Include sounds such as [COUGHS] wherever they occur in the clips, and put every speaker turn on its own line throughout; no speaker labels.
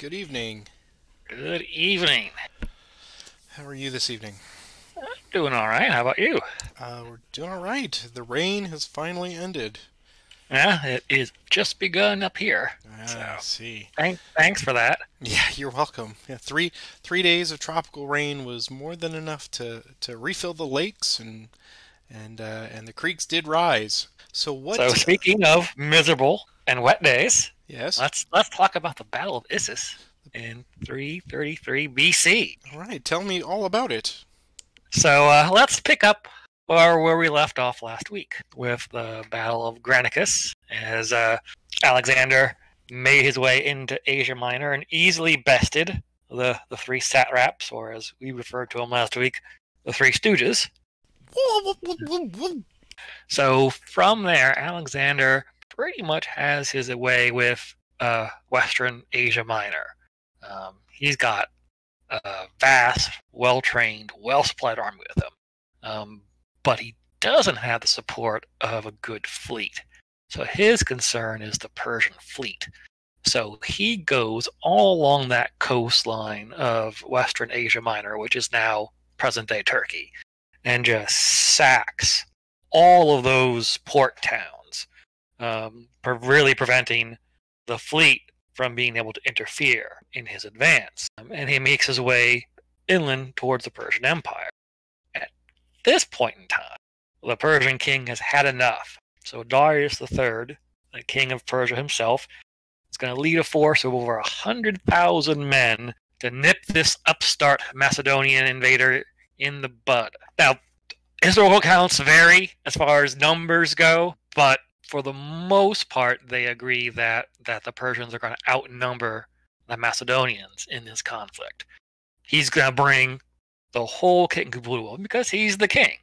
Hello.
Hello.
Hey, good evening.
Good evening.
How are you this evening?
I'm Doing all right. How about you?
Uh, we're doing all right. The rain has finally ended.
Yeah, it is just begun up here.
Ah,
So-
I see.
Thank, thanks for that.
Yeah, [LAUGHS] you're welcome. Yeah, three three days of tropical rain was more than enough to, to refill the lakes and and uh, and the creeks did rise. So what?
So speaking of miserable and wet days,
yes.
let's let's talk about the Battle of Issus in 333 BC.
All right. Tell me all about it.
So uh, let's pick up or where we left off last week with the Battle of Granicus, as uh, Alexander made his way into Asia Minor and easily bested the the three satraps, or as we referred to them last week, the three stooges. So from there, Alexander pretty much has his way with uh, Western Asia Minor. Um, he's got a vast, well-trained, well-supplied army with him, um, but he doesn't have the support of a good fleet. So his concern is the Persian fleet. So he goes all along that coastline of Western Asia Minor, which is now present-day Turkey, and just sacks all of those port towns, um, really preventing the fleet from being able to interfere in his advance. Um, and he makes his way inland towards the Persian Empire. At this point in time, the Persian king has had enough. So Darius III, the king of Persia himself, is going to lead a force of over a hundred thousand men to nip this upstart Macedonian invader in the bud. Now, historical accounts vary as far as numbers go, but for the most part, they agree that that the Persians are going to outnumber the Macedonians in this conflict. He's going to bring the whole kit and caboodle because he's the king.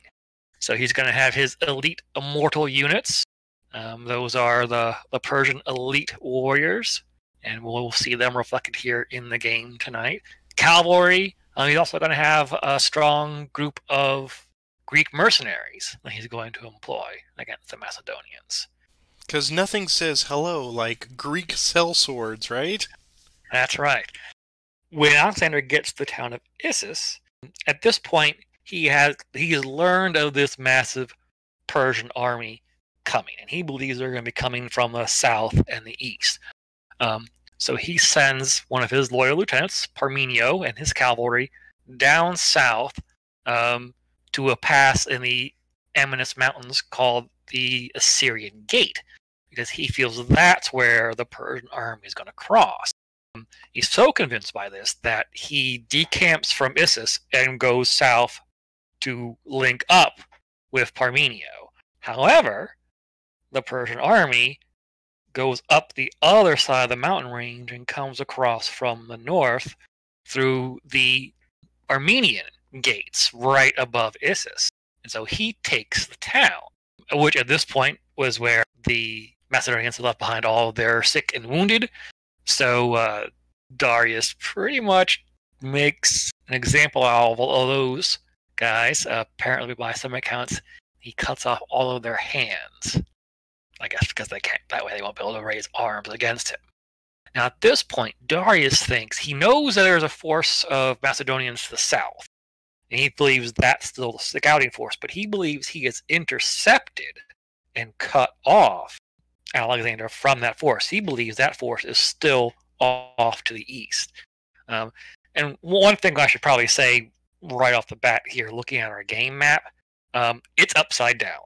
So he's going to have his elite immortal units. Um, those are the, the Persian elite warriors, and we'll see them reflected here in the game tonight. Cavalry. Um, he's also going to have a strong group of Greek mercenaries that he's going to employ against the Macedonians.
Because nothing says hello like Greek sellswords, right?
That's right. When Alexander gets to the town of Issus, at this point he has he has learned of this massive Persian army coming, and he believes they're going to be coming from the south and the east. Um, so he sends one of his loyal lieutenants, Parmenio, and his cavalry down south um, to a pass in the Amanus Mountains called the Assyrian Gate, because he feels that's where the Persian army is going to cross. Um, He's so convinced by this that he decamps from Issus and goes south to link up with Parmenio. However, the Persian army goes up the other side of the mountain range and comes across from the north through the Armenian gates right above Issus. And so he takes the town, which at this point was where the Macedonians left behind all their sick and wounded. So uh, Darius pretty much makes an example out of all those guys. Uh, apparently, by some accounts, he cuts off all of their hands. I guess because they can't. That way, they won't be able to raise arms against him. Now, at this point, Darius thinks he knows that there's a force of Macedonians to the south, and he believes that's still the scouting force. But he believes he has intercepted and cut off Alexander from that force. He believes that force is still off to the east. Um, and one thing I should probably say right off the bat here, looking at our game map, um, it's upside down.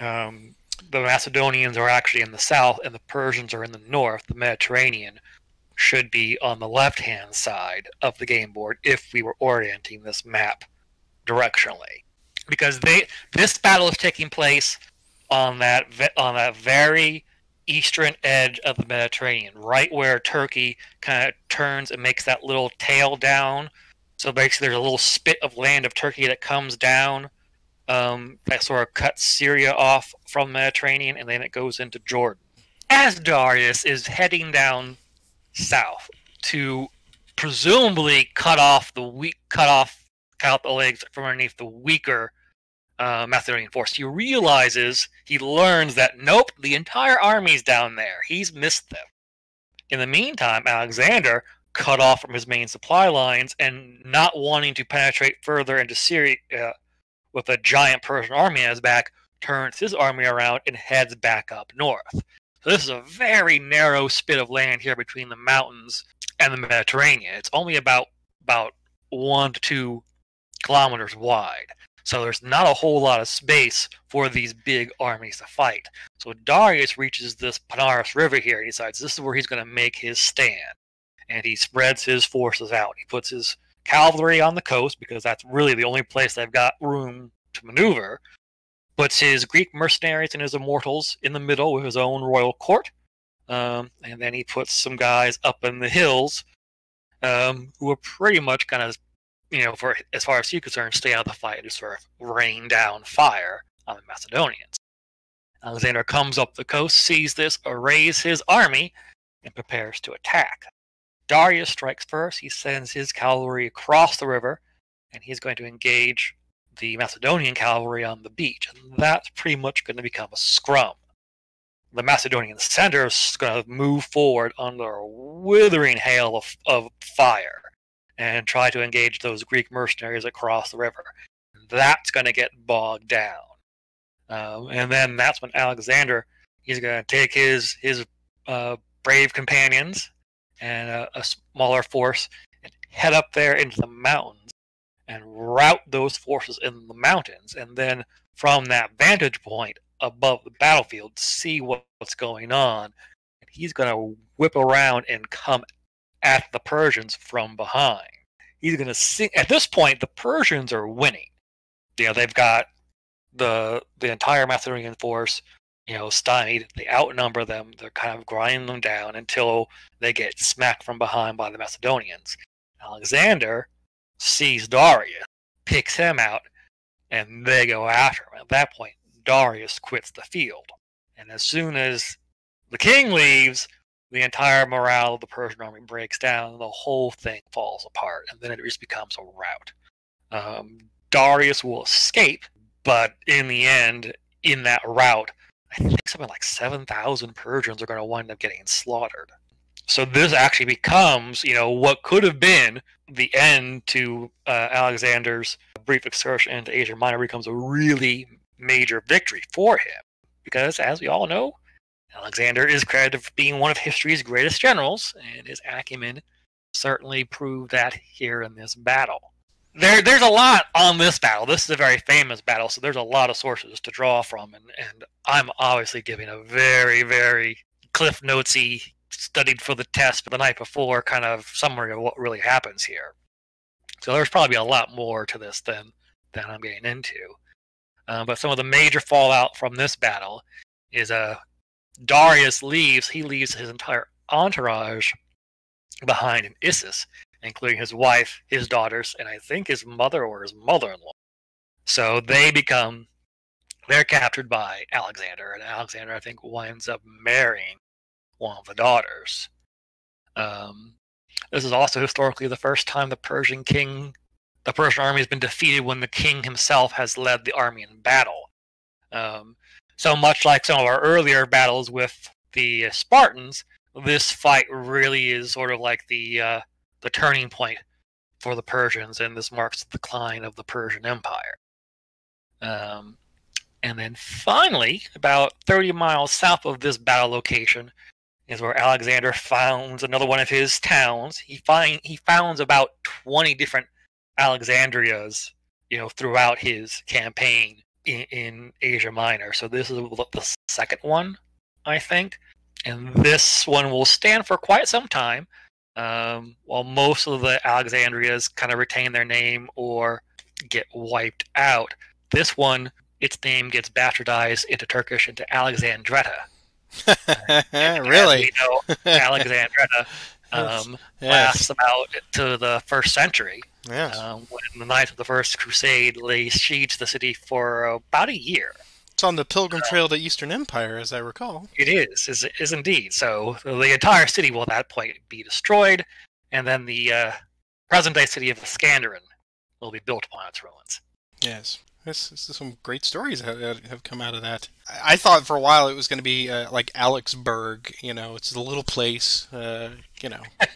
Um, the Macedonians are actually in the south, and the Persians are in the north. The Mediterranean should be on the left-hand side of the game board if we were orienting this map directionally, because they this battle is taking place on that on that very eastern edge of the Mediterranean, right where Turkey kind of turns and makes that little tail down. So basically, there's a little spit of land of Turkey that comes down um, that sort of cuts Syria off from the Mediterranean, and then it goes into Jordan. As Darius is heading down south to presumably cut off the weak, cut off, cut out the legs from underneath the weaker uh, Macedonian force. He realizes, he learns that nope, the entire army's down there. He's missed them. In the meantime, Alexander, cut off from his main supply lines and not wanting to penetrate further into Syria uh, with a giant Persian army on his back, turns his army around and heads back up north. So this is a very narrow spit of land here between the mountains and the Mediterranean. It's only about about one to two kilometers wide. So there's not a whole lot of space for these big armies to fight. So Darius reaches this Pinarus River here and decides this is where he's going to make his stand. And he spreads his forces out. He puts his cavalry on the coast because that's really the only place they've got room to maneuver. Puts his Greek mercenaries and his immortals in the middle with his own royal court. Um, and then he puts some guys up in the hills um, who are pretty much kind of you know, for as far as he's concerned, stay out of the fight to sort of rain down fire on the Macedonians. Alexander comes up the coast, sees this, arrays his army, and prepares to attack. Darius strikes first. He sends his cavalry across the river, and he's going to engage the Macedonian cavalry on the beach. And that's pretty much going to become a scrum. The Macedonian center is going to move forward under a withering hail of, of fire and try to engage those Greek mercenaries across the river. That's going to get bogged down. Um, and then that's when Alexander he's going to take his his uh, brave companions and a, a, smaller force and head up there into the mountains and rout those forces in the mountains, and then from that vantage point above the battlefield, see what, what's going on. And he's going to whip around and come at the Persians from behind. He's going to see. At this point, the Persians are winning. You know, they've got the the entire Macedonian force, you know, stymied. They outnumber them. They're kind of grinding them down until they get smacked from behind by the Macedonians. Alexander sees Darius, picks him out, and they go after him. At that point, Darius quits the field. And as soon as the king leaves, the entire morale of the Persian army breaks down, the whole thing falls apart, and then it just becomes a rout. Um, Darius will escape, but in the end, in that rout, I think something like 7,000 Persians are going to wind up getting slaughtered. So this actually becomes, you know, what could have been the end to uh, Alexander's brief excursion into Asia Minor becomes a really major victory for him. Because, as we all know, Alexander is credited for being one of history's greatest generals, and his acumen certainly proved that here in this battle. There, there's a lot on this battle. This is a very famous battle, so there's a lot of sources to draw from, and, and I'm obviously giving a very, very Cliff Notesy, studied for the test for the night before kind of summary of what really happens here. So there's probably a lot more to this than than I'm getting into. Uh, but some of the major fallout from this battle is a uh, Darius leaves, he leaves his entire entourage behind in Issus, including his wife, his daughters, and I think his mother or his mother-in-law. So they become they're captured by Alexander, and Alexander I think winds up marrying one of the daughters. Um, this is also historically the first time the Persian king, the Persian army has been defeated when the king himself has led the army in battle. Um, so much like some of our earlier battles with the Spartans, this fight really is sort of like the uh, the turning point for the Persians, and this marks the decline of the Persian Empire. Um, and then finally, about 30 miles south of this battle location, is where Alexander founds another one of his towns. He find he founds about 20 different Alexandrias, you know, throughout his campaign in, in Asia Minor. So this is the second one, I think. And this one will stand for quite some time, um, while most of the Alexandrias kind of retain their name or get wiped out. This one, its name gets bastardized into Turkish into Alexandretta. [LAUGHS]
really?
know, [LAUGHS] Alexandretta um, yes. lasts about to the first century.
Yes.
Um, when the Knights of the First Crusade lay siege to the city for about a year.
It's on the Pilgrim Trail to Eastern Empire, as I recall.
It is, is, is indeed. So the entire city will at that point be destroyed, and then the uh, present-day city of Iskenderun will be built upon its ruins.
Yes. This, this is some great stories that have come out of that. I, I thought for a while it was going to be uh, like Alexburg. You know, it's a little place. Uh, you know, [LAUGHS]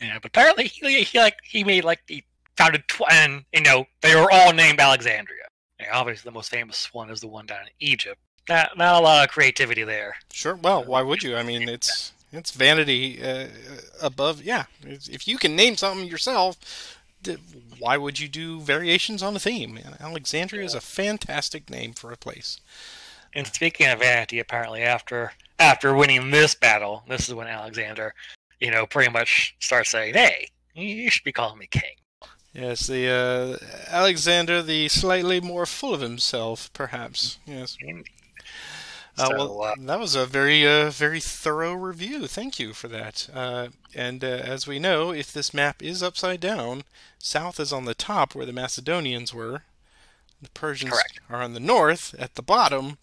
Yeah, but apparently he, he like he made like he founded tw- and you know they were all named Alexandria. Yeah, obviously, the most famous one is the one down in Egypt. Not not a lot of creativity there.
sure. Well, why would you? I mean, it's it's vanity uh, above. Yeah, if you can name something yourself, why would you do variations on a theme? Alexandria is a fantastic name for a place.
And speaking of vanity, apparently after after winning this battle, this is when Alexander, you know, pretty much starts saying, "Hey, you should be calling me king."
Yes, the uh, Alexander, the slightly more full of himself, perhaps. Yes.
Indeed.
Uh, well,
uh,
that was a very, uh, very thorough review. Thank you for that. Uh, and uh, as we know, if this map is upside down, south is on the top where the Macedonians were. The Persians
Correct.
are on the north at the bottom.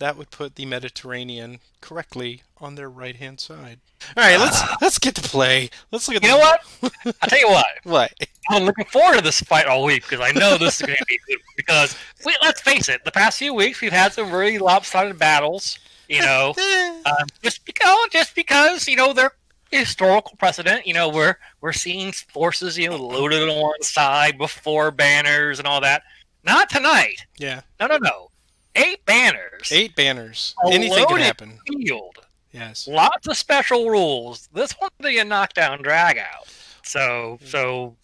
That would put the Mediterranean correctly on their right-hand side. All right, let's let's get to play. Let's look at
You
the,
know what? [LAUGHS] I'll tell you what.
What?
I'm looking forward to this fight all week because I know this is going to be good. Because wait, let's face it, the past few weeks we've had some really lopsided battles. You know, [LAUGHS] um, just because, just because you know they're historical precedent. You know, we're we're seeing forces you know loaded on one side before banners and all that. Not tonight.
yeah,
No, no, no. Eight banners.
eight banners.
A
Anything can happen.
field.
Yes.
Lots of special rules. This one's be a knockdown drag out. So so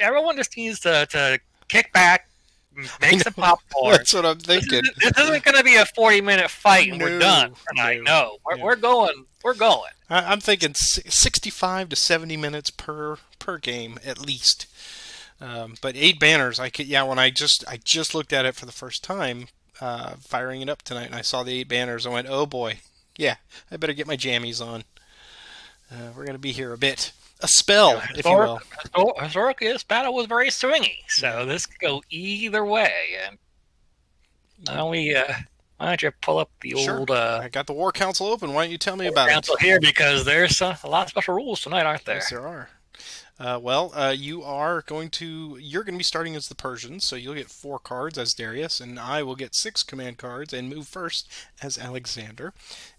everyone just needs to, to kick back, [LAUGHS] make some [LAUGHS] popcorn.
That's what I'm
This,
thinking.
is, this isn't going to be a forty minute fight and
No,
we're done tonight.
no.
No, we're,
Yeah.
we're going. We're going.
I, I'm thinking 65 to 70 minutes per per game at least. Um, but eight banners, I could yeah. When I just I just looked at it for the first time, uh, firing it up tonight, and I saw the eight banners, I went, oh boy, yeah, I better get my jammies on. Uh, we're gonna be here a bit, a spell, if you will.
Histor- Historically, this battle was very swingy, so this could go either way. And why don't we? Uh, why don't you pull up the
Sure.
old uh,
I got the War Council open. Why don't you tell me about
council
it?
Council here because there's uh, a lot of special rules tonight, aren't there?
Yes, there are. Uh, well, uh, you are going to you're going to be starting as the Persians, so you'll get four cards as Darius, and I will get six command cards and move first as Alexander.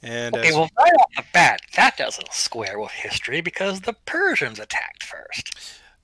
And
Okay,
as,
well, right off the bat, that doesn't square with history because the Persians attacked first.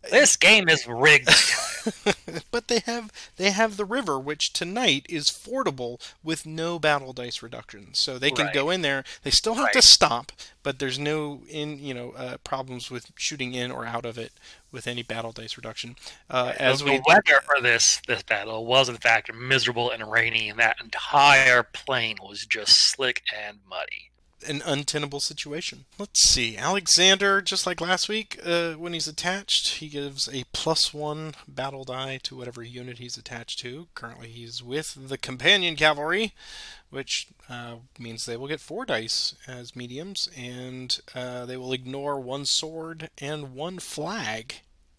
This game is rigged. [LAUGHS]
but they have they have the river, which tonight is fordable with no battle dice reductions, so they can
Right.
go in there. They still have to
Right.
stop, but there's no in you know uh, problems with shooting in or out of it with any battle dice reduction. Uh, as
the,
we
the weather for this this battle was in fact miserable and rainy, and that entire plain was just slick and muddy.
An untenable situation. Let's see. Alexander, just like last week, uh, when he's attached, he gives a plus one battle die to whatever unit he's attached to. Currently, he's with the companion cavalry, which uh, means they will get four dice as mediums, and uh, they will ignore one sword and one flag.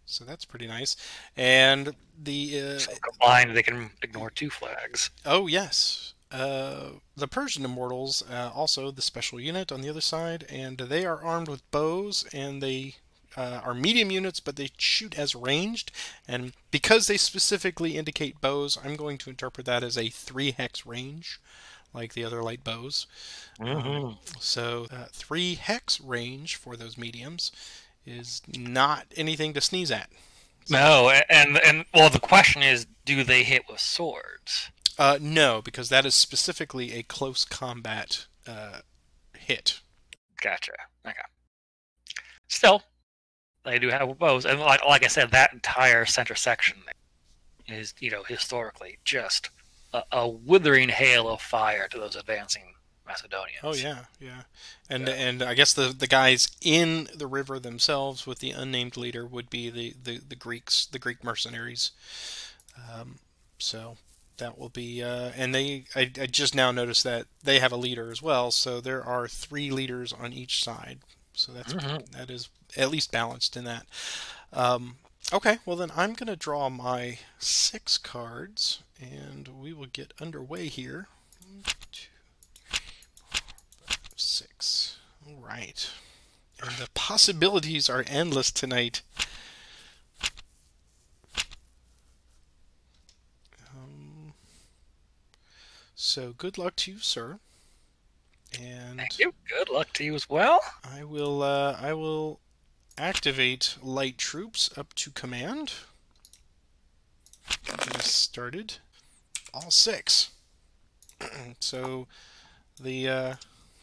So that's pretty nice. And the uh,
So combined, they can ignore two flags.
Oh yes, uh, the Persian Immortals, uh, also the special unit on the other side, and they are armed with bows, and they uh, are medium units, but they shoot as ranged. And because they specifically indicate bows, I'm going to interpret that as a three hex range, like the other light bows.
Mm-hmm.
So uh, three hex range for those mediums is not anything to sneeze at.
No, and and well, the question is, do they hit with swords?
Uh, no, because that is specifically a close combat uh, hit.
Gotcha. Okay. Still, they do have bows, and like like I said, that entire center section is you know historically just a, a withering hail of fire to those advancing Macedonians.
Oh yeah, yeah, and
Yeah.
and I guess the the guys in the river themselves with the unnamed leader would be the the, the Greeks, the Greek mercenaries. Um, so that will be, uh, and they I, I just now noticed that they have a leader as well. So there are three leaders on each side. So that's
Mhm.
that is at least balanced in that. Um, okay, well then I'm gonna draw my six cards, and we will get underway here. One, two, six. All right. And the possibilities are endless tonight. So good luck to you, sir. And
Thank you. Good luck to you as well.
I will uh, I will activate light troops up to command. Get this started. All six. [CLEARS THROAT] so the uh,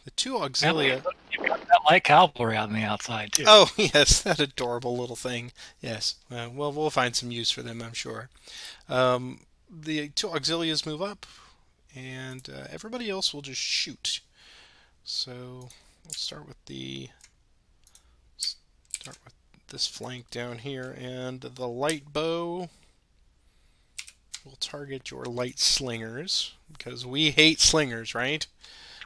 the two auxilia.
You've got that light cavalry on the outside too.
Oh [LAUGHS] yes, that adorable little thing. Yes. Uh, well, we'll find some use for them, I'm sure. Um, the two auxilias move up, and uh, everybody else will just shoot. So we'll start with the start with this flank down here, and the light bow will target your light slingers because we hate slingers, right?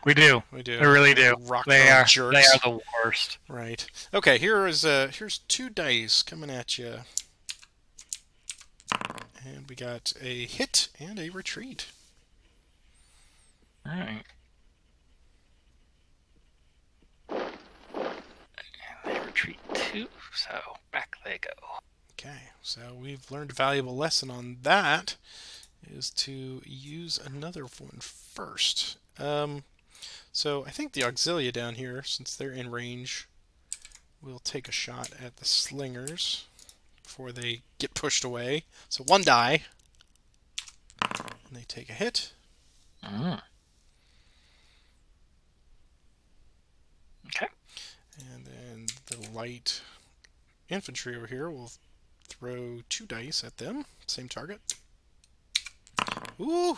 We do.
We do.
We really do.
Rock
They are.
jerks.
They are the worst.
Right. Okay. Here is uh here's two dice coming at you, and we got a hit and a retreat.
All right. And they retreat two, so back they go.
Okay. So we've learned a valuable lesson on that. Is to use another one first. Um, so I think the auxilia down here, since they're in range, will take a shot at the slingers before they get pushed away. So one die, and they take a hit.
Mm. Okay.
And then the light infantry over here will throw two dice at them. Same target. Ooh!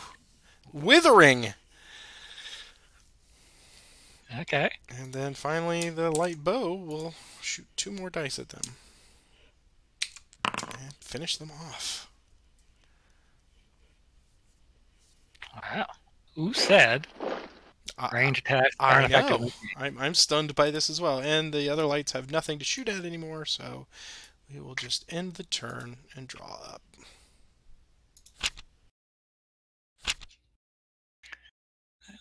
Withering!
Okay.
And then finally the light bow will shoot two more dice at them. And finish them off.
Wow. Who said range attacks
I know. I'm, I'm stunned by this as well. And the other lights have nothing to shoot at anymore, so we will just end the turn and draw up.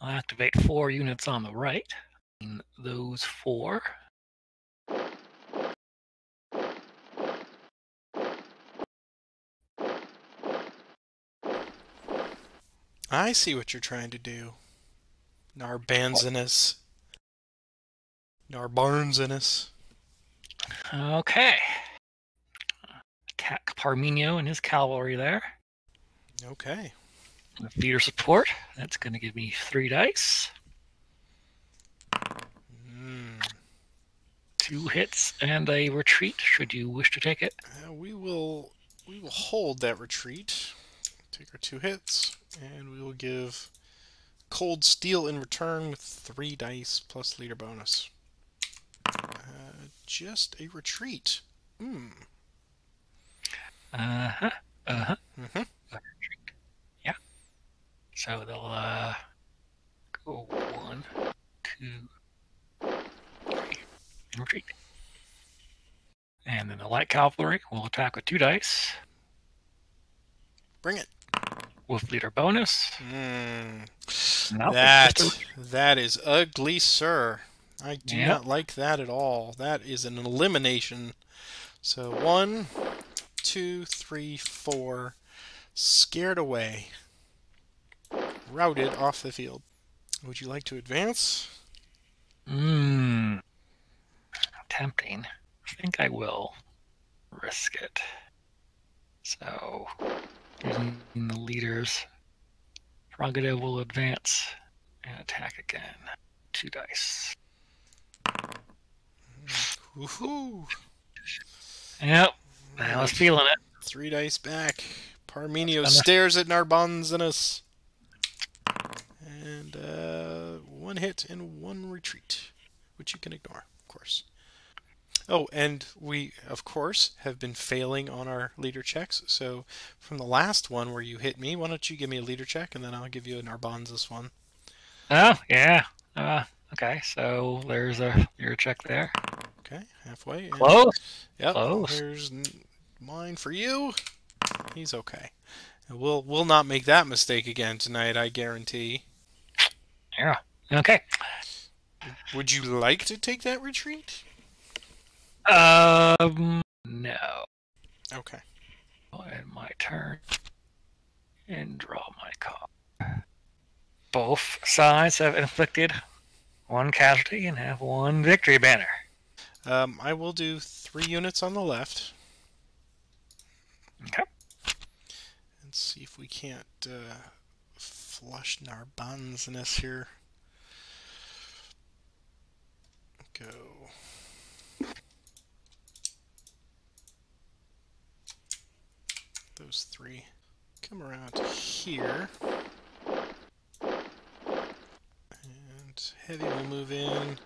I'll activate four units on the right. And those four.
I see what you're trying to do. Narbanzinus. Narbarnzinus.
Okay. Attack Parmenio and his cavalry there.
Okay.
With leader support. That's going to give me three dice.
Mm.
Two hits and a retreat, should you wish to take it.
Uh, we will we will hold that retreat. Take our two hits, and we will give cold steel in return with three dice plus leader bonus. Uh, just a retreat. Hmm.
Uh huh. Uh huh.
Mm-hmm.
Yeah. So they'll uh go one, two, three, and retreat. And then the light cavalry will attack with two dice
Bring it.
With leader bonus.
Mm.
No,
that that is ugly, sir. I do
Yeah.
not like that at all. That is an elimination. So one, two, three, four, scared away, routed off the field. Would you like to advance?
Mmm. Tempting. I think I will risk it. So, the leaders, Prerogative will advance and attack again. Two dice.
Woohoo!
Yep, I was feeling it.
Three dice back. Parmenio stares at Narbonzinus. And uh, one hit and one retreat, which you can ignore, of course. Oh, and we, of course, have been failing on our leader checks. So from the last one where you hit me, why don't you give me a leader check, and then I'll give you an Narbonzus one.
Oh, yeah. Uh, okay, so there's a your check there.
Okay, halfway.
Close.
Yep.
Close.
Here's mine for you. He's okay. And we'll we'll not make that mistake again tonight. I guarantee.
Yeah. Okay.
Would you like to take that retreat?
Um, no.
Okay.
I'll end my turn and draw my card. both sides have inflicted one casualty and have one victory banner.
Um, I will do three units on the left.
Okay.
And see if we can't uh, flush Narbonzinus here. Go. Those three. Come around here. And heavy will move in.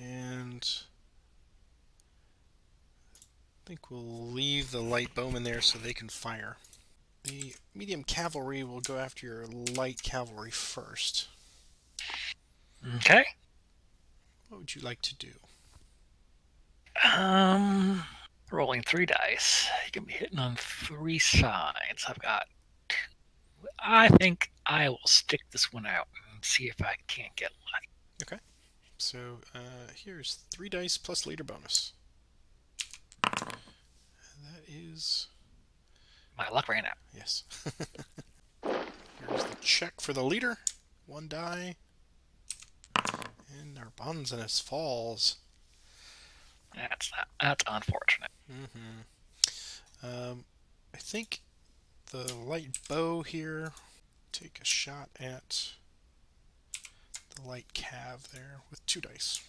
And I think we'll leave the light bowmen there so they can fire. The medium cavalry will go after your light cavalry first.
Okay.
What would you like to do?
Um, rolling three dice. You can be hitting on three sides. I've got. Two. I think I will stick this one out and see if I can't get lucky. Okay.
So uh, here's three dice plus leader bonus. And that is
My luck ran out.
yes. [LAUGHS] here's the check for the leader. One die. And our Narbonzinus falls.
That's not, that's unfortunate.
Mm-hmm. Um, I think the light bow here take a shot at the light cav there with two dice.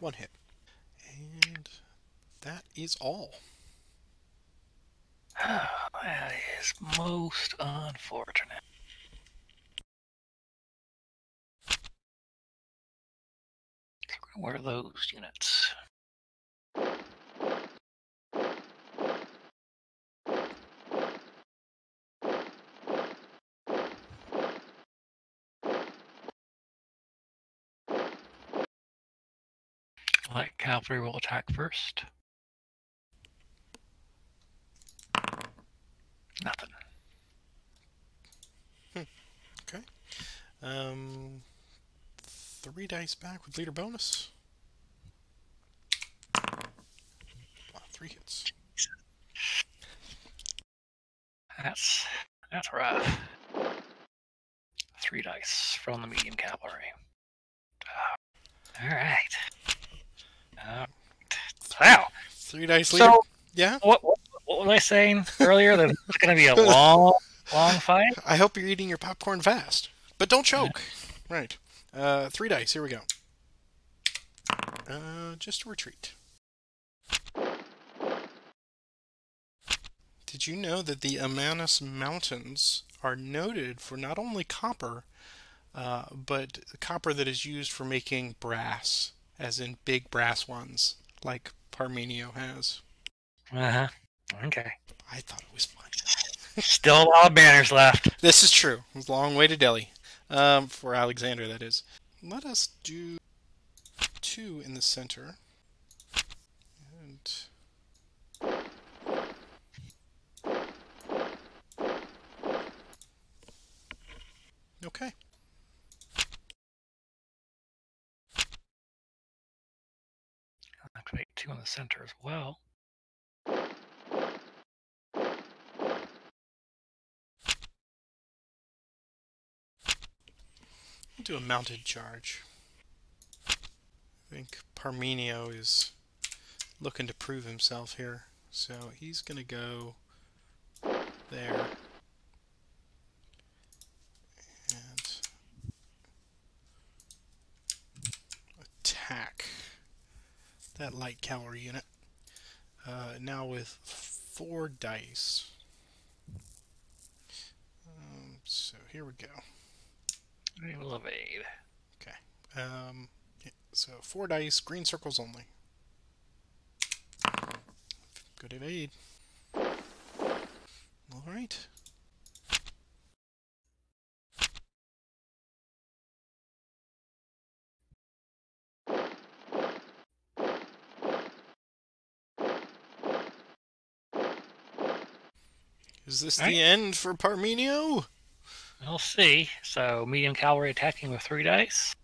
One hit. And that is all. [SIGHS]
that is most unfortunate. So we're those units. Light cavalry will attack first. Nothing. Hmm. Okay.
Um, three dice back with leader bonus. Wow, three hits.
That's that's rough. Three dice from the medium cavalry. Uh, all right. Uh, wow.
Three dice leader.
So
yeah.
what, what what was I saying earlier? That it's going to be a [LAUGHS] long, long fight.
I hope you're eating your popcorn fast, but don't choke. Right. Uh, three dice. Here we go. Uh, just a retreat. Did you know that the Amanus Mountains are noted for not only copper, uh, but copper that is used for making brass, as in big brass ones, like Parmenio has?
Uh huh. Okay.
I thought it was funny.
Still a lot of banners left.
This is true. Long way to Delhi. Um, for Alexander, that is. Let us do two in the center. And okay.
Activate two in the center as well.
Do a mounted charge. I think Parmenio is looking to prove himself here. So he's going to go there. And attack that light cavalry unit. Uh, now with four dice. Um, so here we go.
We will evade.
Um, yeah, so four dice, green circles only. Good evade. All right. Is this
Alright.
the end for Parmenio?
We'll see. So medium cavalry attacking with three dice.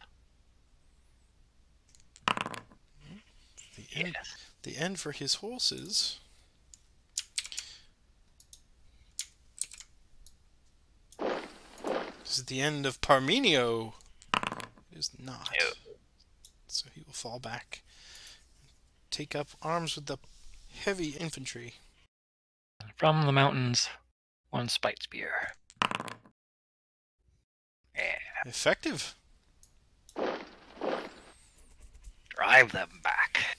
The end,
Yes.
the end for his horses. This Is it the end of Parmenio? It is not.
No.
So he will fall back. Take up arms with the heavy infantry.
From the mountains, one spite spear.
Effective.
drive them back.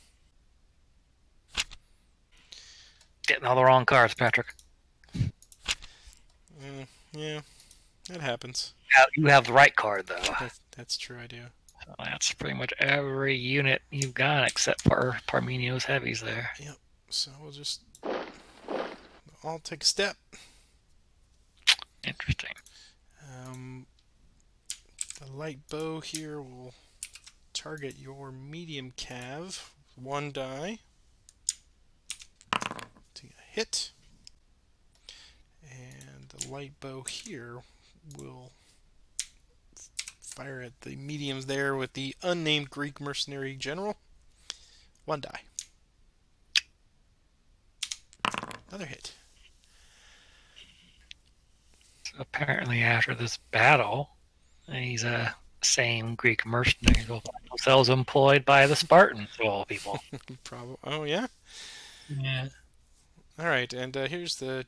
Getting all the wrong cards, Patrick.
Mm, yeah, that happens.
Now, You have the right card, though.
That, that's true, I do.
So that's pretty much every unit you've got except for Parmenio's heavies there. Yep.
So we'll just. I'll take a step.
Interesting.
Um, the light bow here will target your medium cav. One die. A hit. And the light bow here will fire at the mediums there with the unnamed Greek mercenary general. One die. Another hit.
Apparently, after this battle, these a same Greek mercenaries will find themselves employed by the Spartans, of all people. [LAUGHS]
Probably. Oh yeah.
yeah.
All right, and uh, here's the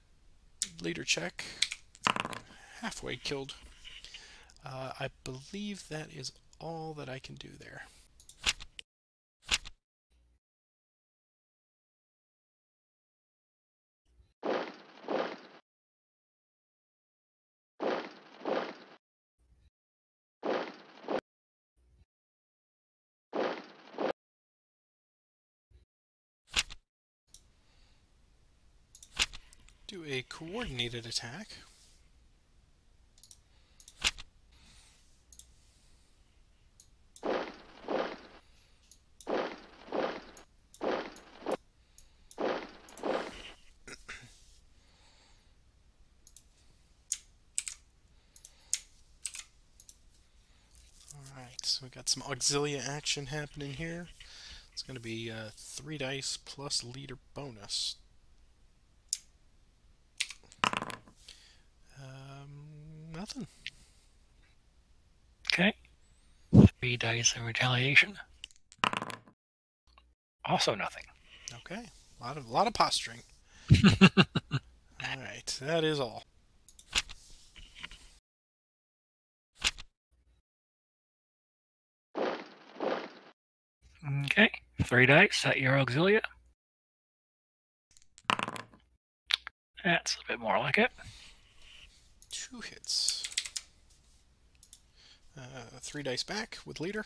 leader check. Halfway killed. Uh, I believe that is all that I can do there. Do a coordinated attack. So we got some auxilia action happening here. It's going to be uh, 3 dice plus leader bonus. Nothing.
Okay. Three dice in retaliation. Also nothing.
Okay, a lot of a lot of posturing. [LAUGHS] all right, that is all.
Okay. Three dice at your auxilia. That's a bit more like it.
Two hits. Uh, three dice back with leader.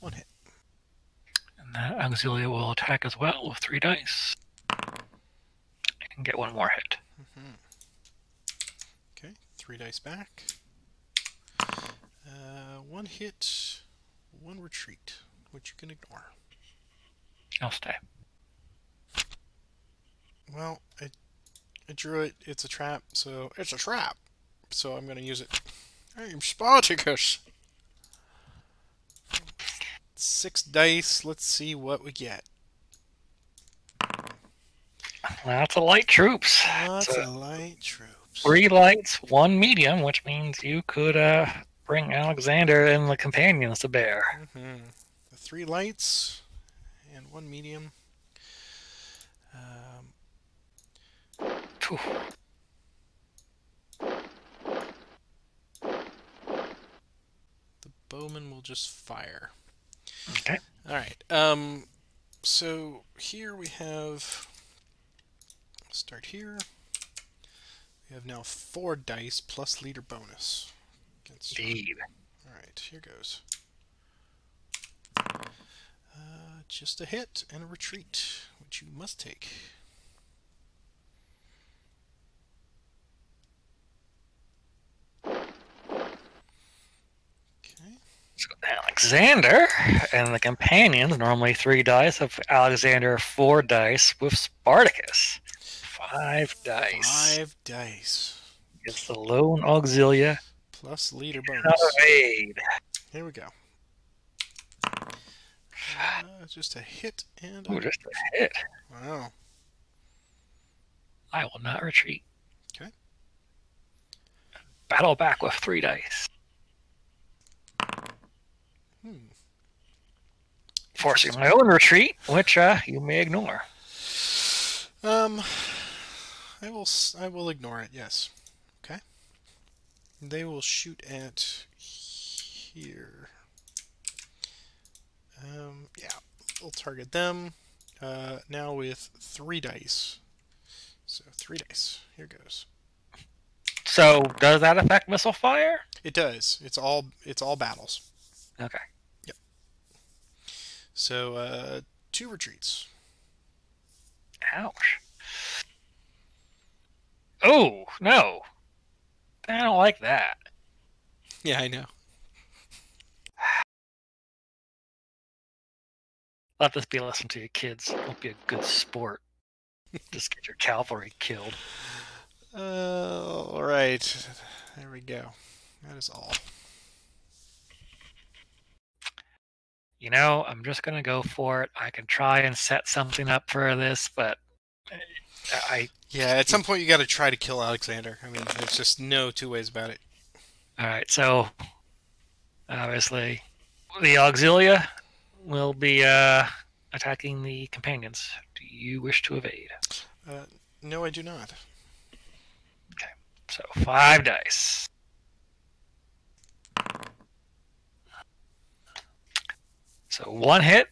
One hit.
And that auxilia will attack as well with three dice. I can get one more hit.
hmm Okay, three dice back. Uh, one hit, one retreat, which you can ignore.
I'll stay.
Well, I, I drew it. It's a trap, so it's a trap. So I'm going to use it. I'm Spartacus. Six dice. Let's see what we get.
That's a light troops.
Lots
So-
of light troops.
Three lights, one medium, which means you could uh, bring Alexander and the companions to bear.
hmm The three lights and one medium. Um,
Phew.
the bowman will just fire.
Okay.
All right. Um, so here we have. Start here. We have now four dice plus leader bonus. Against-
Indeed.
All right, here goes. Uh, just a hit and a retreat, which you must take. Okay.
So Alexander and the companions, normally three dice, of Alexander four dice with Spartacus. Five dice.
Five dice
It's the lone auxilia.
plus leader bonus. Here we go. Uh, just a hit and a
Ooh, just a hit.
wow.
I will not retreat. Okay. Battle back with three dice. Forcing my own retreat, which uh, you may ignore.
Um, I will. s- I will ignore it. Yes. Okay. They will shoot at here. Um. Yeah. We'll target them. Uh. Now with three dice. So three dice. Here goes.
So, does that affect missile fire?
It does. It's all. It's all battles.
Okay.
So uh, two retreats.
Ouch. Oh, no. I don't like that.
Yeah, I know.
Let this be a lesson to your kids. Don't be a good sport. [LAUGHS] Just get your cavalry killed.
Uh, all right. There we go. That is all.
You know, I'm just gonna go for it. I can try and set something up for this, but I
Yeah, at some point you got to try to kill Alexander. I mean, there's just no two ways about it.
all right. So obviously, the auxilia will be uh, attacking the companions. Do you wish to evade?
Uh, no, I do not.
Okay, so five dice. So one hit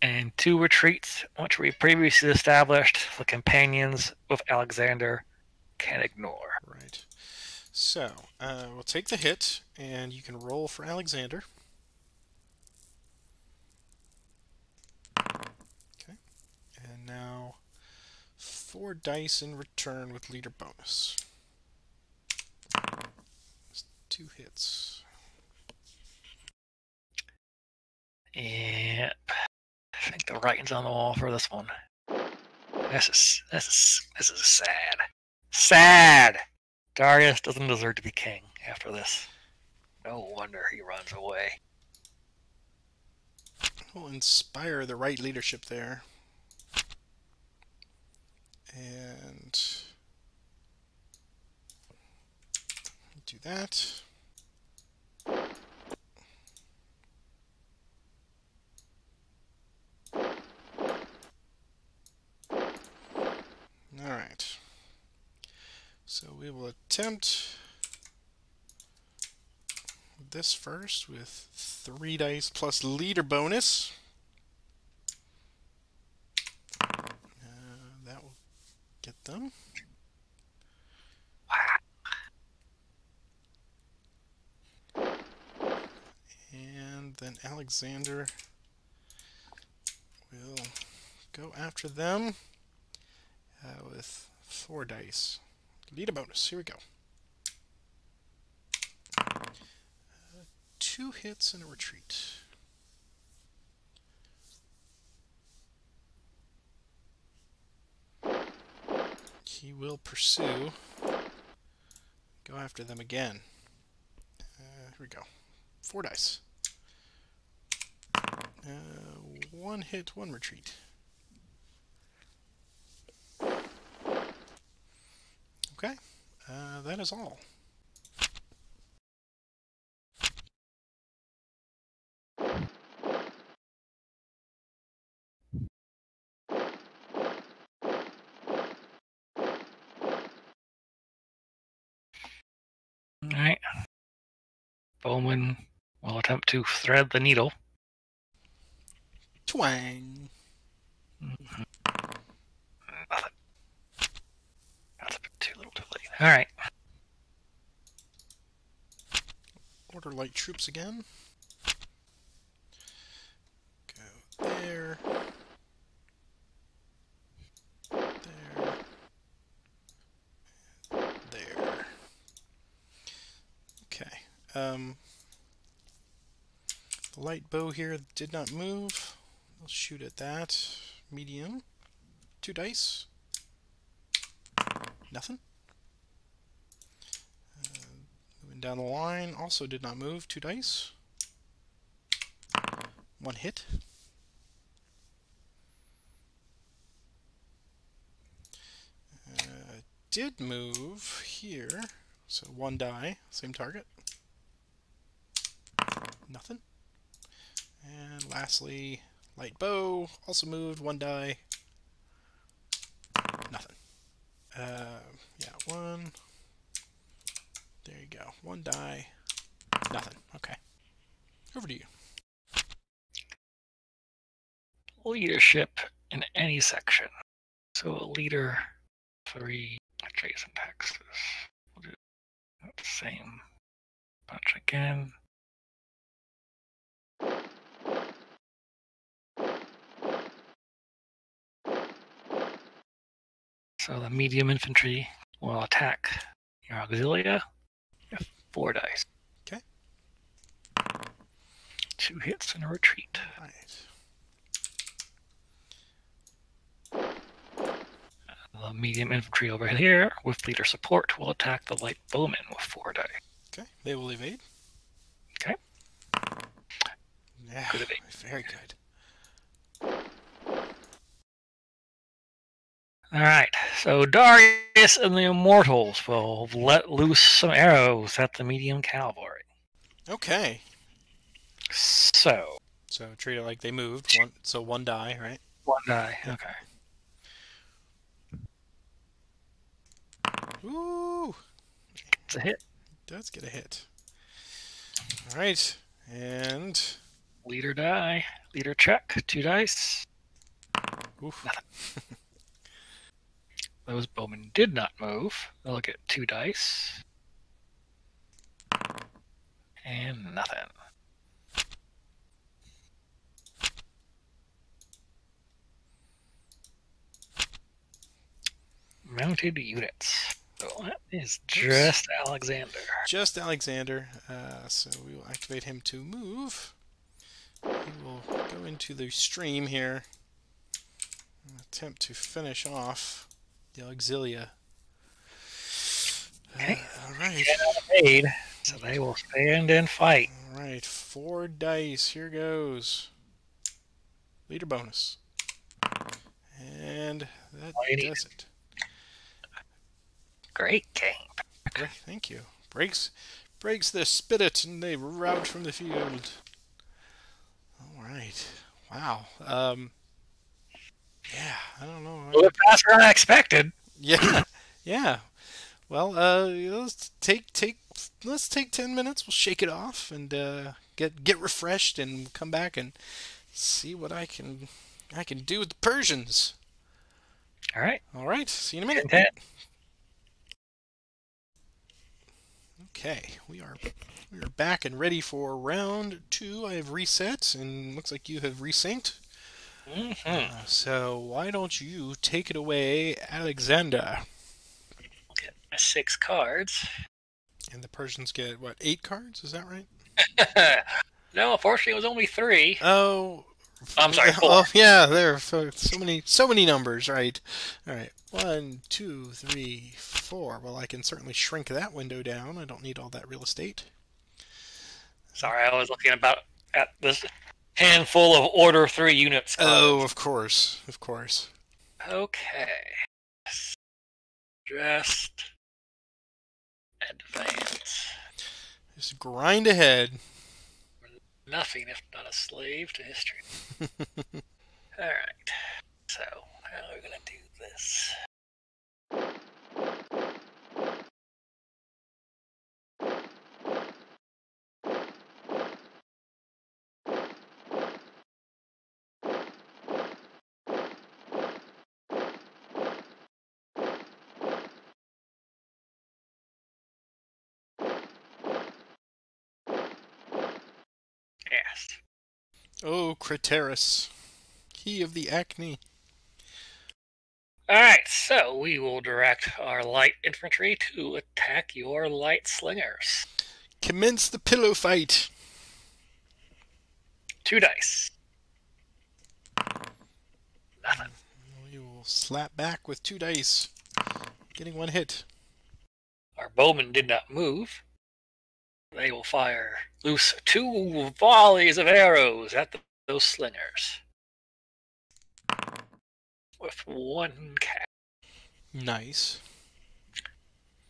and two retreats, which we previously established the companions with Alexander can ignore.
Right. So, uh, we'll take the hit, and you can roll for Alexander. Okay. And now, four dice in return with leader bonus. Two hits.
Yep. I think the writing's on the wall for this one. This is this is this is sad. Sad. Darius doesn't deserve to be king after this. No wonder he runs away.
We'll inspire the right leadership there. And do that. All right. So we will attempt this first with three dice plus leader bonus. Uh, that will get them. And then Alexander will go after them uh, with four dice. Lead Leader bonus. Here we go. two hits and a retreat. He will pursue. Go after them again. Uh, here we go. Four dice. Uh, one hit, one retreat. Okay, uh, that is all.
Alright. Bowman will attempt to thread the needle.
Twang.
Nothing. That's a bit too late. Alright.
Order light troops again. Go there. There. There. Okay. Um, the light bow here did not move. I'll shoot at that. Medium. Two dice. Nothing. Moving down the line, also did not move. Two dice. One hit. Uh, did move here So one die, same target. Nothing. And lastly, light bow, also moved, one die. Nothing. Uh, yeah, one. There you go. One die. Nothing. Okay. Over to you.
Leadership in any section. So a leader, three adjacent hexes. We'll do the same bunch again. So the medium infantry will attack your auxilia. Four dice.
Okay.
Two hits and a retreat.
Right.
Uh, the medium infantry over here with leader support will attack the light bowmen with four dice.
Okay. They will evade.
Okay.
Yeah.
Good evade.
Very good.
All right. So Darius and the Immortals will let loose some arrows at the medium cavalry.
Okay.
So
So treat it like they moved. One, so one die, right?
one die. Okay.
Ooh.
It's a hit.
Does get a hit. All right. And
Leader die. Leader check. Two dice.
oof. [LAUGHS]
Those bowmen did not move. They'll get two dice. And nothing. Mounted units. So that is just Alexander.
just Alexander. Uh, so we will activate him to move. He will go into the stream here. Attempt to finish off the Auxilia. [SIGHS]
Okay.
Uh, all right.
So they will stand and fight.
All right. Four dice. Here goes. Leader bonus. And that
need.
does it.
Great game.
Great, thank you. Breaks breaks the spirit and they rout from the field. All right. Wow. Um Yeah, I don't know.
Little faster than I expected.
Yeah. [COUGHS] Yeah. Well, uh let's take take let's take 10 minutes. We'll shake it off and uh get get refreshed and come back and see what I can I can do with the Persians.
All right.
All right. See you in a minute.
Ten.
Okay, we are we are back and ready for round two. I have reset, and looks like you have resynced.
Mhm.
Uh, so why don't you take it away, Alexander?
Get my six cards.
And the Persians get what eight cards? Is that right? [LAUGHS]
no, unfortunately, it was only three.
Oh,
I'm sorry, [LAUGHS] four.
Oh, yeah, there are so, so many so many numbers. Right. All right. One, two, three, four. Well, I can certainly shrink that window down. I don't need all that real estate.
Sorry, I was looking about at this handful of Order Three units.
Oh, of course, of course.
Okay. Just advance.
Just grind ahead.
Nothing if not a slave to history. [LAUGHS] All right. So, how are we gonna do this? Yes.
Oh, Craterus, he of the acne.
All right. So we will direct our light infantry to attack your light slingers.
Commence the pillow fight.
Two dice. Nothing.
We will slap back with two dice, getting one hit.
Our bowmen did not move. They will fire loose two volleys of arrows at the, those slingers. With one cat.
Nice.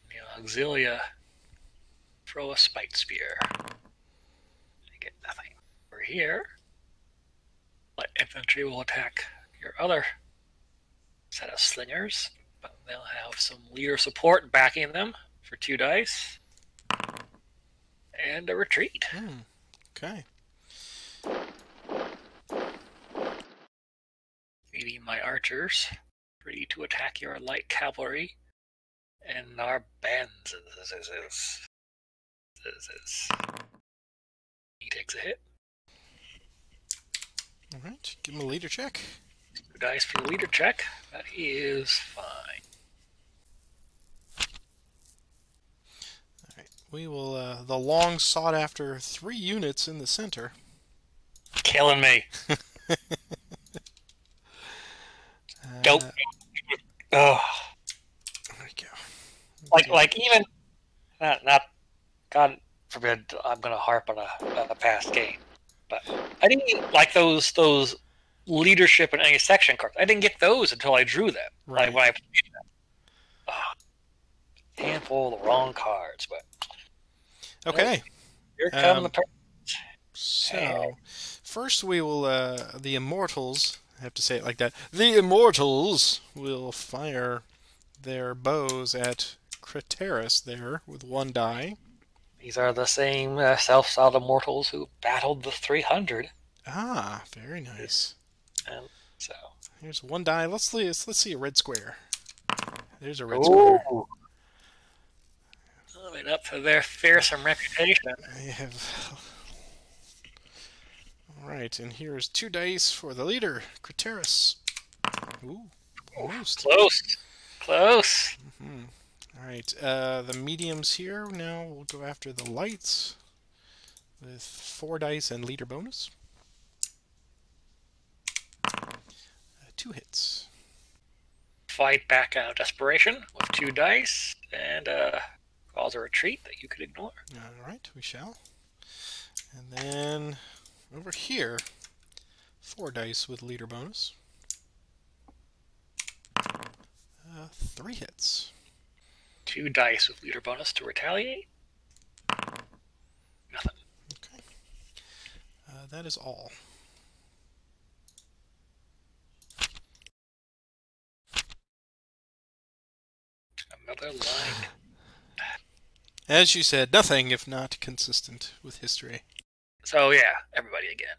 The auxilia throw a spike spear. You get nothing. Over here, light infantry will attack your other set of slingers, but they'll have some leader support backing them for two dice. And a retreat.
Hmm. Okay.
Leaving my archers ready to attack your light cavalry and our bands. He takes a hit.
All right. Give him a leader check.
Two dice for the leader check. That is fine.
All right. We will. Uh, the long sought after three units in the center.
Killing me. [LAUGHS] Dope.
Uh,
Oh,
There we go.
like like even not not God forbid I'm gonna harp on a, a past game, but I didn't like those those leadership and any section cards. I didn't get those until I drew them.
Right.
Like when I played them. Ah, handful of the wrong cards, but
Okay.
here come
Um,
the
So, first we will, uh, the Immortals, I have to say it like that, the Immortals will fire their bows at Craterus there with one die.
These are the same uh, self-styled immortals who battled the 300.
Ah, very nice.
And So,
Here's one die. Let's see, let's, let's see a red square. There's a red square.
Ooh. Up to their fearsome reputation. [LAUGHS]
I have. Alright, and here's two dice for the leader, Craterus. Ooh, almost.
Close. Close.
Mhm. All right, uh, the mediums here. Now we'll go after the lights with four dice and leader bonus. Uh, two hits.
Fight back out of desperation with two dice and uh, cause a retreat that you could ignore.
All right, we shall. And then over here, four dice with leader bonus. Uh, three hits.
Two dice with leader bonus to retaliate. Nothing.
Okay. Uh, that is all.
Another line.
As you said, nothing if not consistent with history.
So yeah, everybody again.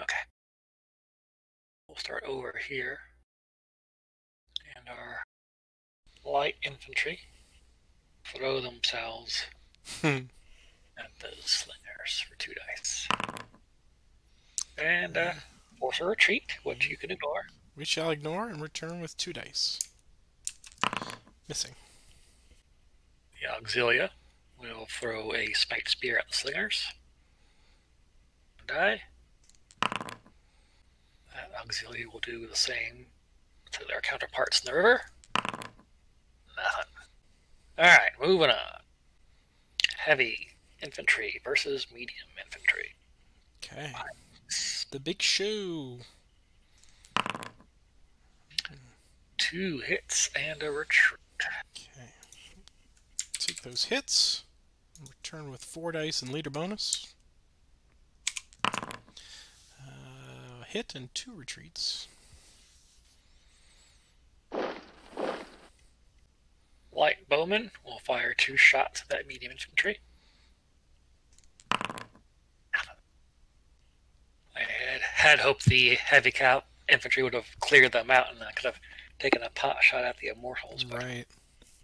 Okay. We'll start over here. And our light infantry throw themselves
Hmm.
at those slingers for two dice. And uh, force a retreat, which you can ignore.
We shall ignore and return with two dice. Missing.
The Auxilia will throw a spiked spear at the slingers. Die. That Auxilia will do the same to their counterparts in the river. Nothing. Alright, moving on. Heavy infantry versus medium infantry.
Okay. The big show.
Two hits and a retreat.
Okay. Take those hits. Return with four dice and leader bonus. Uh, hit and two retreats.
Light bowman will fire two shots at that medium infantry. I had, had hoped the heavy cap infantry would have cleared them out and I could have taken a pot shot at the immortals, but
Right.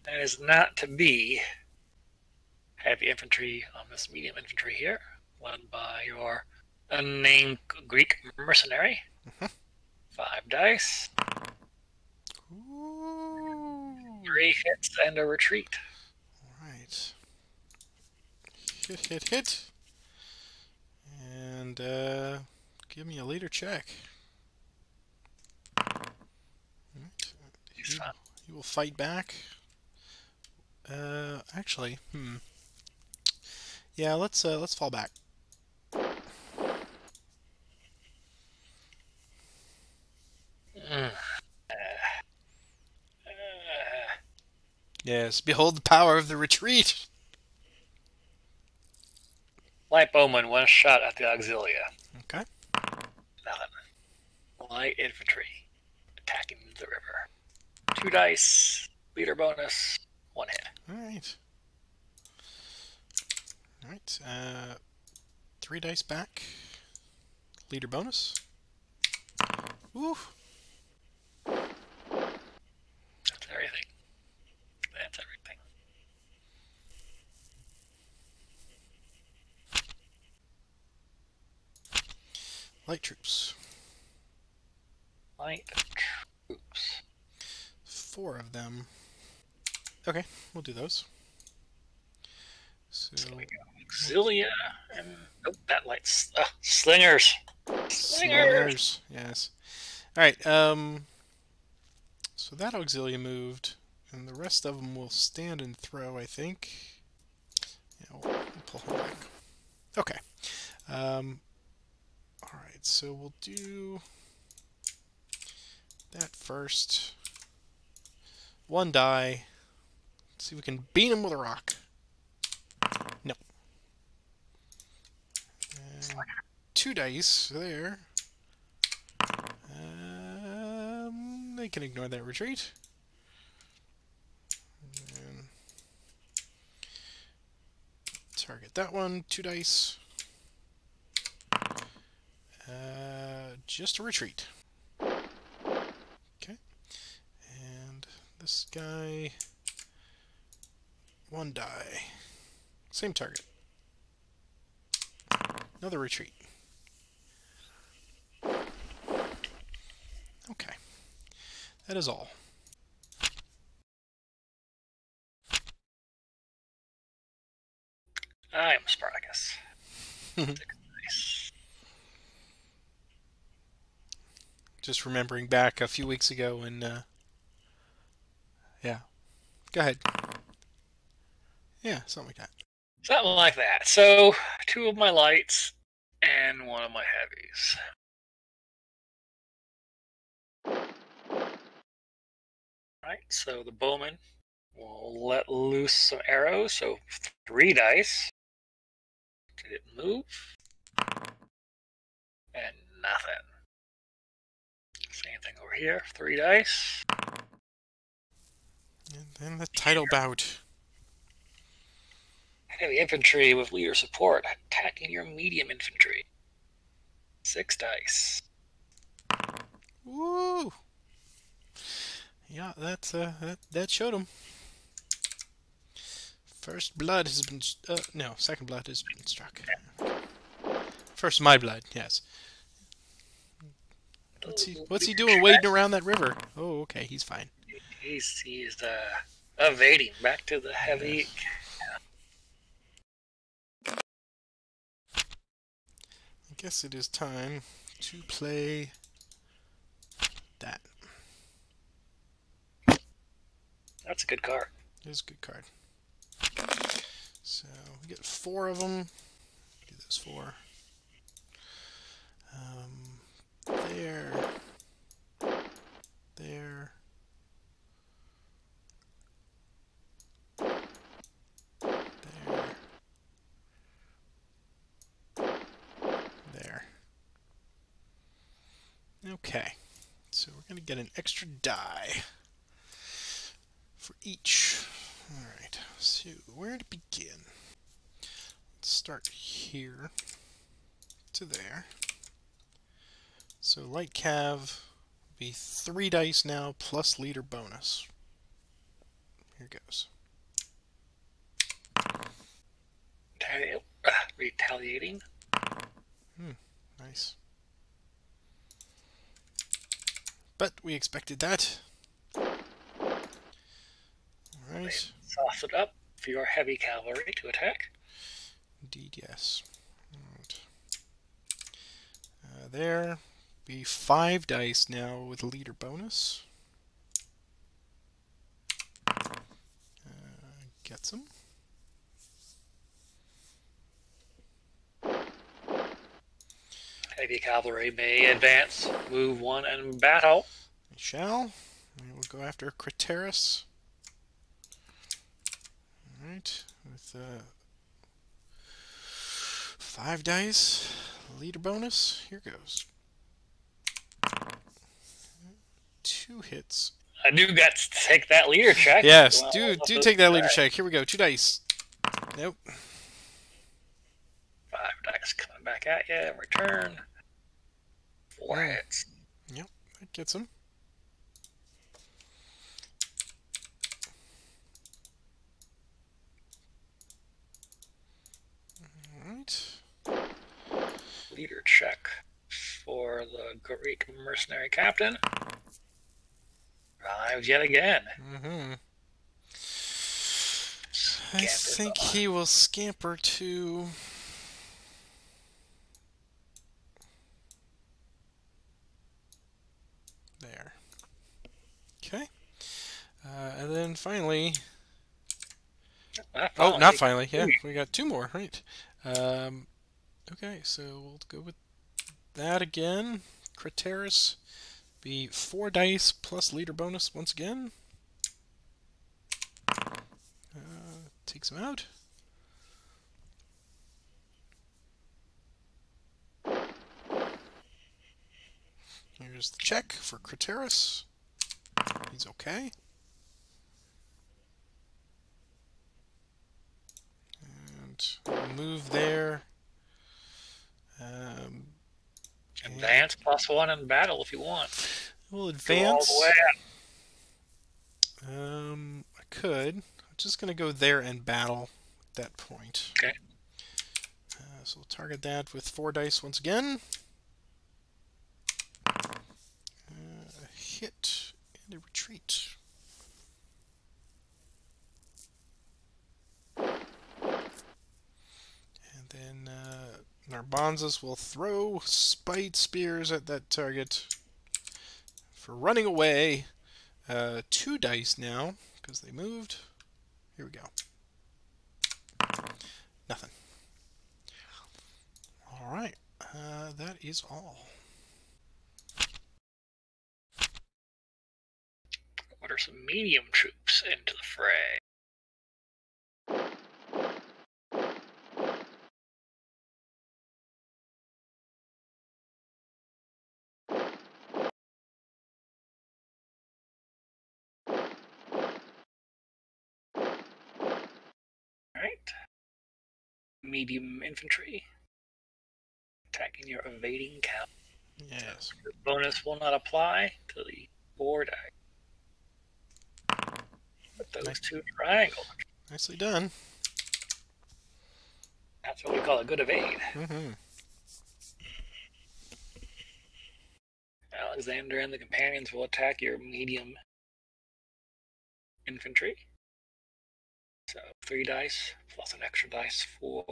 that is not to be. Heavy infantry on this medium infantry here, led by your unnamed Greek mercenary.
Mhm.
Five dice,
Ooh.
Three hits, and a retreat.
All right. Hit, hit, hit. And uh, give me a leader check.
Fine.
You will fight back. Uh, actually, hmm. Yeah, let's uh, let's fall back.
Mm. Uh,
Yes, behold the power of the retreat.
light bowman, one shot at the auxilia.
Okay.
Nothing. Light infantry attacking the river. Two dice, leader bonus, one hit.
All right. All right. Uh, three dice back. Leader bonus. Ooh.
That's everything. That's everything.
Light troops.
Light troops.
Four of them. Okay, we'll do those. So
So we go auxilia and oh, that light's uh, slingers. Slingers.
slingers. Yes. All right. Um. So that auxilia moved, and the rest of them will stand and throw. I think. Yeah, we'll, we'll pull him back. Okay. Um. All right. So we'll do that first. One die. see if we can beat him with a rock. No. And two dice there. Um, they can ignore that retreat. Target that one. Two dice. Uh, just a retreat. Okay. And this guy. One die. Same target. Another retreat. Okay. That is all.
I am Spartacus. [LAUGHS] nice.
Just remembering back a few weeks ago and uh, yeah. Go ahead. Yeah, something like that.
Something like that. So, two of my lights and one of my heavies. Right, so the bowman will let loose some arrows. So, three dice. Did it move? And nothing. Same thing over here. Three dice.
And then the title bout.
Heavy infantry with leader support attacking your medium infantry. Six dice.
Woo! Yeah, that's uh, that that showed him. First blood has been uh, no, second blood has been struck. First my blood, yes. What's he what's he doing wading around that river? Oh, okay, he's fine.
He's he's uh evading back to the heavy.
I guess it is time to play that.
That's a good card.
It is a good card. So we get four of them. Do those four. Um, there. There. There. There. Okay. So we're going to get an extra die for each. Alright, so where to begin? Let's start here to there. So light cav be three dice now plus leader bonus. Here goes.
Retali- retaliating.
Nice. But we expected that. Alright.
Sauce it up for your heavy cavalry to attack.
Indeed, yes. Alright. Uh, there be five dice now with a leader bonus. Uh, get some.
Heavy cavalry may advance, move one, and battle.
We shall. We will go after Craterus. Alright, with uh, five dice, leader bonus, here goes. Two hits.
I do got to take that leader check.
Yes,
Well,
do do take that leader check. Here we go. Two dice. Nope.
Five dice coming back at you in return. Four hits.
That gets him. Alright.
Leader check for the Greek mercenary captain. Arrives yet again.
Mm-hmm. I think
on.
he will scamper to. There. Okay. Uh, and then finally.
Not
Oh, not finally. Yeah, we got two more. Right. Um, okay, so we'll go with that again. Craterus be four dice plus leader bonus once again. Uh, takes him out. Here's the check for Craterus. He's okay. And move there. Um,
Advance plus one in battle if you want.
we'll advance.
the way.
Um, I could. I'm just gonna go there and battle at that point.
Okay.
Uh, so we'll target that with four dice once again. Uh, a hit and a retreat. And then uh, Nabarzanes will throw spite spears at that target for running away. Uh, two dice now because they moved. Here we go. Nothing. All right, uh, that is all.
Order some medium troops into the fray. Alright. Medium infantry. Attacking your evading count.
Yes.
The bonus will not apply to the board die. But those
Nice.
two triangles.
Nicely done.
That's what we call a good evade.
Mm-hmm.
Alexander and the companions will attack your medium infantry. So three dice plus an extra dice for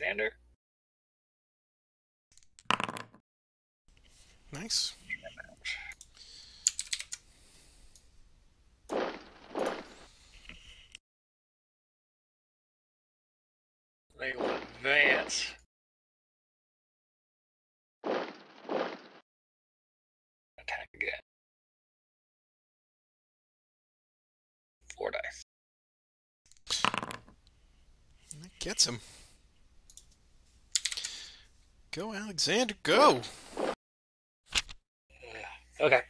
Alexander.
Nice.
They will advance. Attack again. Four dice.
And that gets him. Go, Alexander, go!
Okay.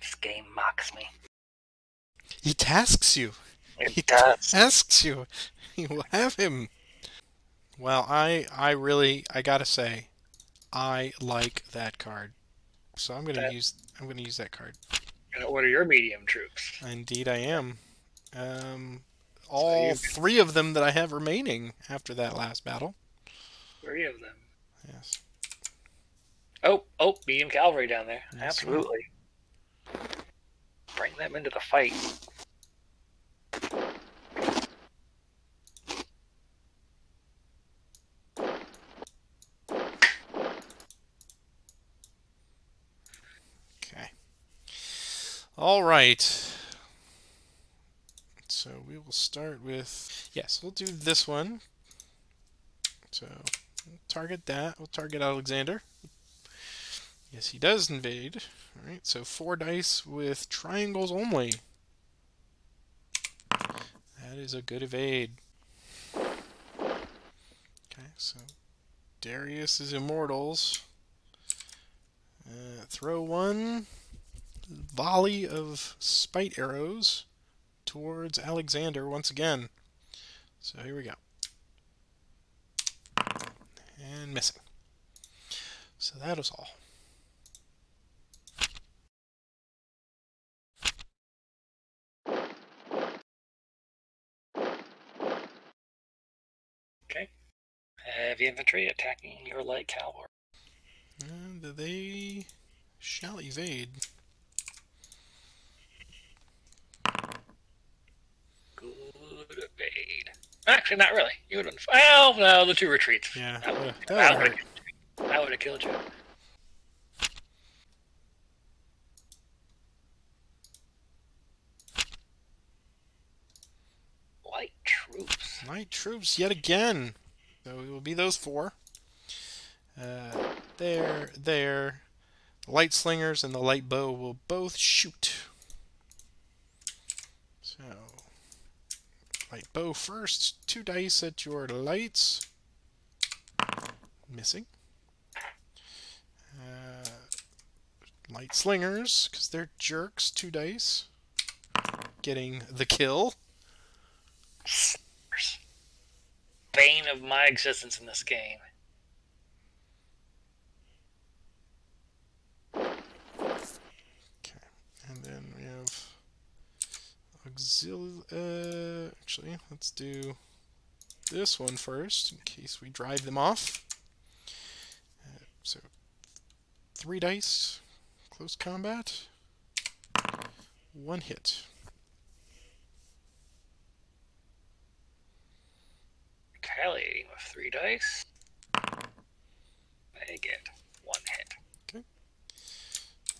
This game mocks me.
He tasks you.
It
He
does.
asks you. [LAUGHS] You will have him. Well, I I really I gotta say, I like that card. So I'm gonna
That-
use I'm gonna use that card.
Gonna order your medium troops.
Indeed, I am. Um, all three of them that I have remaining after that last battle.
Three of them.
Yes.
Oh, oh, medium cavalry down there.
Yes.
Absolutely. Bring them into the fight.
Okay. All right. We will start with yes, we'll do this one. So target that. We'll target Alexander. Yes, he does invade. All right, so four dice with triangles only. That is a good evade. Okay, so Darius is immortals. Uh, throw one volley of spite arrows towards Alexander once again. So here we go. And missing. So that is all.
Okay. Heavy infantry attacking your light cavalry.
And they shall evade.
Good evade. Actually, not really. You would have. Well, no, the two retreats.
Yeah, would
would have that would have killed you. Light troops.
Light troops yet again. So it will be those four. Uh, there, there. The light slingers and the light bow will both shoot. So, light bow first. Two dice at your lights. Missing. Uh, light slingers, because they're jerks. Two dice. Getting the kill.
Bane of my existence in this game.
Okay, and then we have auxil. Uh, actually, let's do this one first in case we drive them off. Uh, so, three dice, close combat, one hit.
Retaliating with three dice. They get one hit. Okay.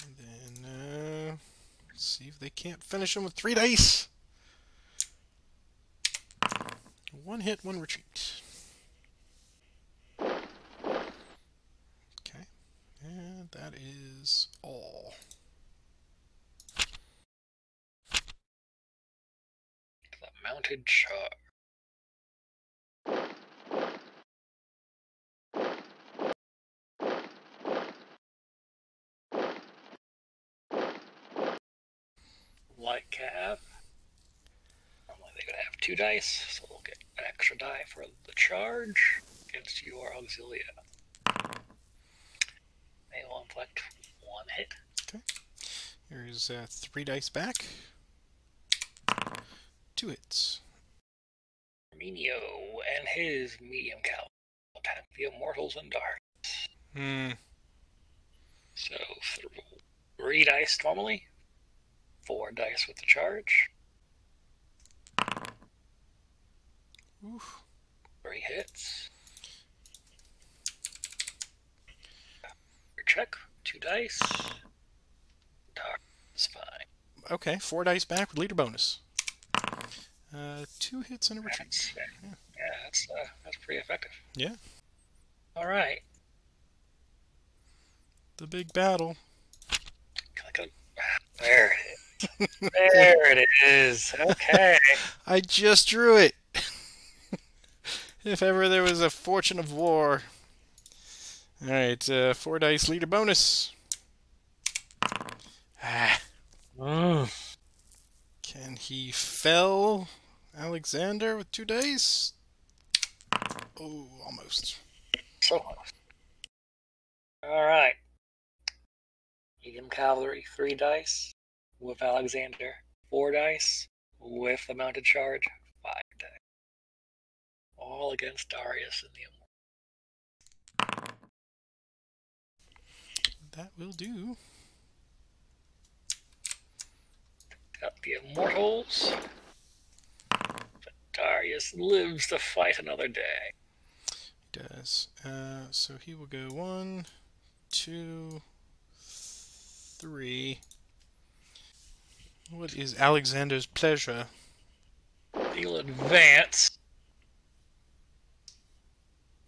And then, uh, see if they can't finish them with three dice. One hit, one retreat. Okay. And that is all.
The mounted charge. Light cav. Normally they would have two dice, so we'll get an extra die for the charge against your auxilia. They will inflict one hit. Okay.
Here's uh, three dice back. Two hits.
Parmenion and his medium cal attack the immortals and dark.
Hmm.
So th- three dice normally, four dice with the charge,
Oof.
three hits. Check, two dice. Dark fine.
Okay, four dice back with leader bonus. Uh, two hits and a retreat.
That's, yeah, yeah, that's uh, that's pretty effective.
Yeah.
All right.
The big battle.
There it is. [LAUGHS] There it is. Okay. [LAUGHS]
I just drew it. If ever there was a fortune of war. Alright, uh, four dice leader bonus. Ah,
Mm.
can he fell Alexander with two dice? Oh, almost.
So close. All right. Medium cavalry, three dice. With Alexander, four dice. With the mounted charge, five dice. All against Darius and the Immortal.
That will do.
Got the Immortals. But Darius lives to fight another day.
He does. Uh, so he will go one, two, three. What is Alexander's pleasure?
He'll advance.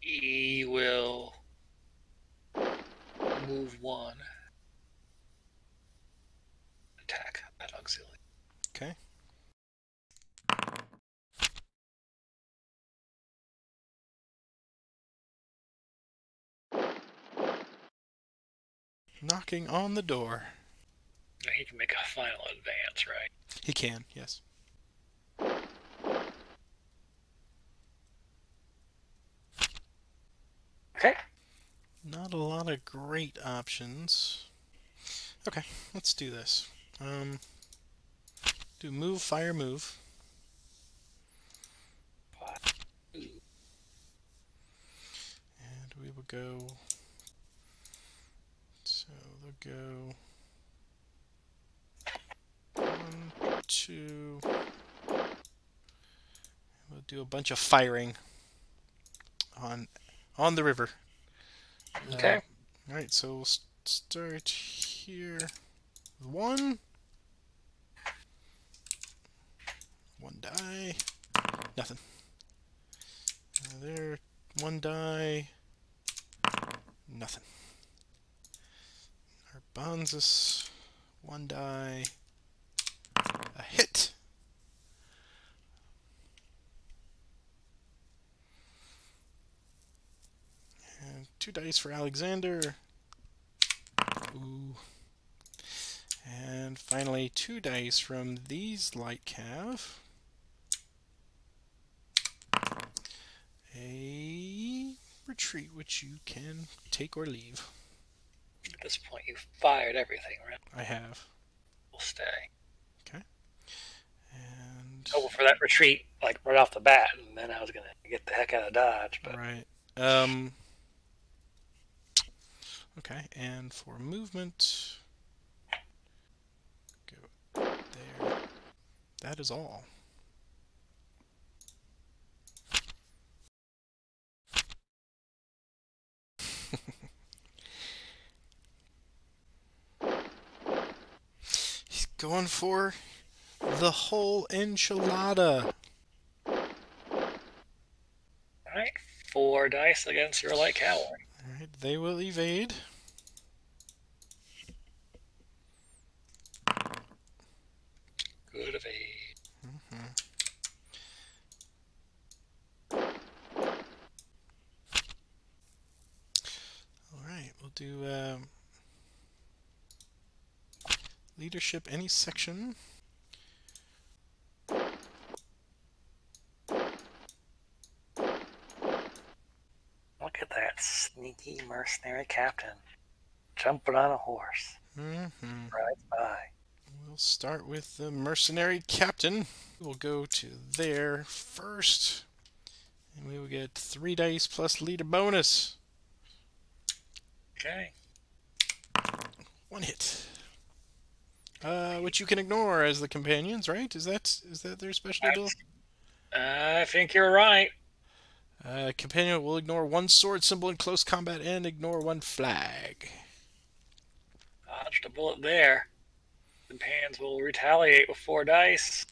He will move one. Attack that auxiliary.
Okay. Knocking on the door.
He can make a final advance, right?
He can, yes.
Okay.
Not a lot of great options. Okay, let's do this. Um, do move, fire, move. And we will go. So they'll go. One, two. We'll do a bunch of firing on on the river.
Okay.
All right, so we'll s- start here. One. One die. Nothing. Uh, there. One die. Nothing. Nabarzanes. One die. A hit. And two dice for Alexander. Ooh. And finally, two dice from these light cav. A retreat which you can take or leave.
At this point, you've fired everything, right?
I have.
We'll stay. Okay.
And
Go for that retreat, like right off the bat, and then I was gonna get the heck out of Dodge. But
right. Um Okay, and for movement go there. That is all. [LAUGHS] He's going for the whole enchilada.
all right, four dice against your light cavalry.
Alright, they will evade.
Good evade.
Alright, we'll do um, leadership any section.
Look at that mercenary captain jumping on a horse
hmm
right by.
We'll start with the mercenary captain. We'll go to there first. And we will get three dice plus leader bonus.
Okay.
One hit. Uh, which you can ignore as the companions, right? Is that is that their special ability?
I think you're right.
Uh, companion will ignore one sword symbol in close combat and ignore one flag.
Dodged a bullet there. Companions will retaliate with four dice.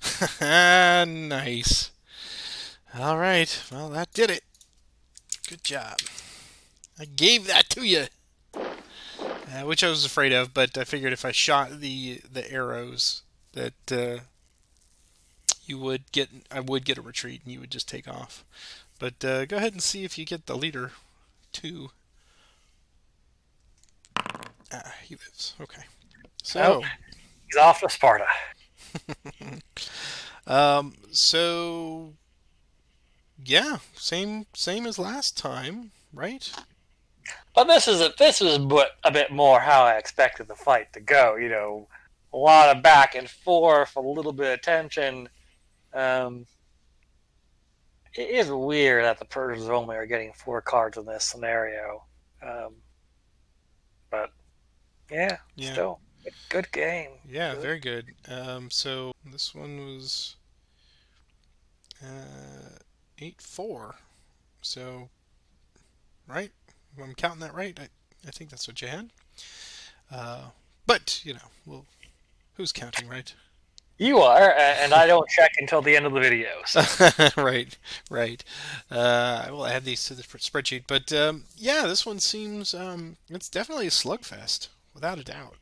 [LAUGHS]
nice. All right. Well, that did it. Good job. I gave that to you. Uh, which I was afraid of, but I figured if I shot the the arrows that uh, you would get, I would get a retreat, and you would just take off. But uh, go ahead and see if you get the leader too. Ah, he lives. Okay. So.
Oh. He's off to Sparta. [LAUGHS]
Um, so yeah, same same as last time, right?
But this is a, this is but a bit more how I expected the fight to go. You know, a lot of back and forth, a little bit of tension. Um, it is weird that the Persians only are getting four cards in this scenario. Um, but yeah,
Yeah.
still good game.
Yeah,
Good.
very good. Um, so this one was uh, eight four. So right, if I'm counting that right, I I think that's what you had. Uh, but you know, well, who's counting, right?
You are, and I don't check until the end of the video. So. [LAUGHS]
right, right. Uh, I will add these to the spreadsheet. But um, yeah, this one seems um, it's definitely a slugfest, without a doubt.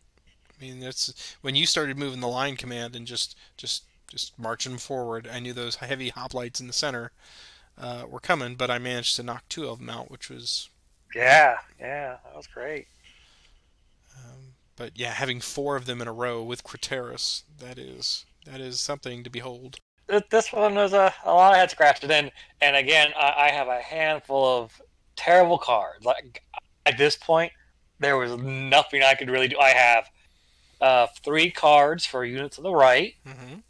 I mean, it's when you started moving the line command and just just just marching forward. I knew those heavy hoplites in the center uh, were coming, but I managed to knock two of them out, which was
yeah, yeah, that was great.
Um, but yeah, having four of them in a row with Craterus, that is that is something to behold.
This one was a, a lot of head scratching, and and again, I, I have a handful of terrible cards. Like at this point, there was nothing I could really do. I have uh, three cards for units on the right,
mm-hmm.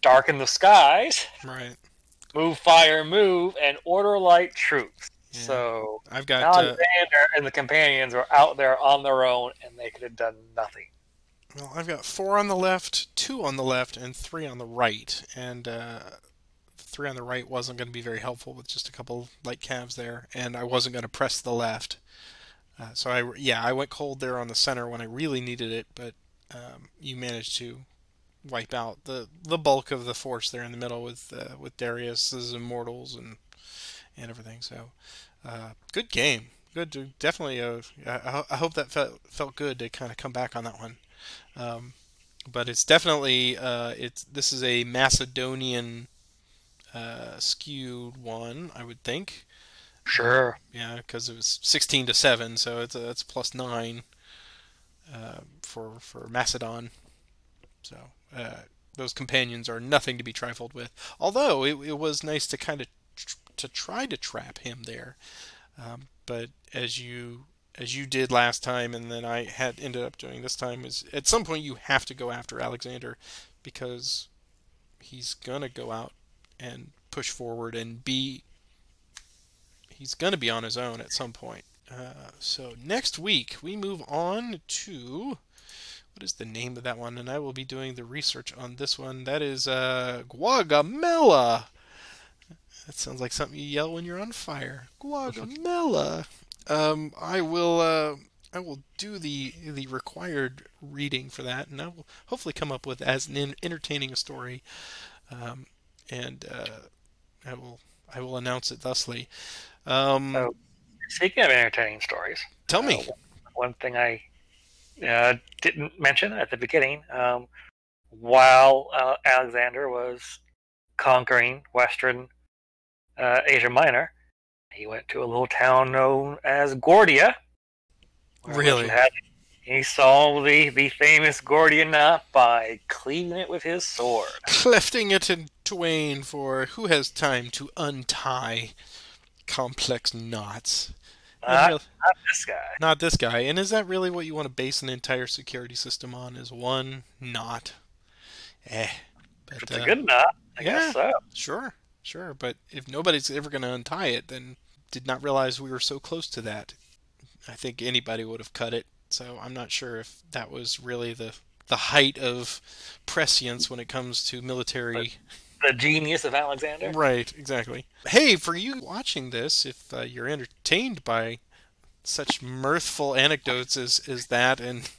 darken the skies,
right,
move fire, move, and order light troops. Yeah. So
I've got
Alexander uh, and the companions were out there on their own, and they could have done nothing.
Well, I've got four on the left, two on the left, and three on the right. And uh, three on the right wasn't going to be very helpful with just a couple light cavs there, and I wasn't going to press the left. Uh, so I yeah I went cold there on the center when I really needed it, but um, you managed to wipe out the the bulk of the force there in the middle with uh, with Darius's immortals and and everything. So uh, good game, good. To, definitely. Uh, I, I hope that felt felt good to kind of come back on that one. Um, but it's definitely uh, it's this is a Macedonian uh, skewed one, I would think.
Sure.
Yeah, because it was 16 to seven, so it's a, it's plus nine uh, for for Macedon. So uh, those companions are nothing to be trifled with. Although it, it was nice to kind of to try to trap him there, um, but as you as you did last time, and then I had ended up doing this time, is at some point you have to go after Alexander because he's gonna go out and push forward and be he's gonna be on his own at some point. Uh, so next week we move on to what is the name of that one? And I will be doing the research on this one. That is uh, Gaugamela. That sounds like something you yell when you're on fire. Gaugamela. Um, I will. Uh, I will do the the required reading for that, and I will hopefully come up with as an entertaining a story. Um, and uh, I will I will announce it thusly. Um,
oh, speaking of entertaining stories,
tell me
uh, one thing I uh, didn't mention at the beginning. Um, while uh, Alexander was conquering Western uh, Asia Minor, he went to a little town known as Gordia.
Really?
He solved the, the famous Gordian knot by cleaving it with his sword. [LAUGHS]
Clefting it in twain for who has time to untie complex knots?
Not, really, not this guy.
Not this guy. And is that really what you want to base an entire security system on? Is one knot? Eh.
But, it's uh, a good knot. I yeah, guess so.
Sure, sure. But if nobody's ever going to untie it, then did not realize we were so close to that. I think anybody would have cut it. So I'm not sure if that was really the the height of prescience when it comes to military.
The, the genius of Alexander.
Right, exactly. Hey, for you watching this, if uh, you're entertained by such mirthful anecdotes as, as that, and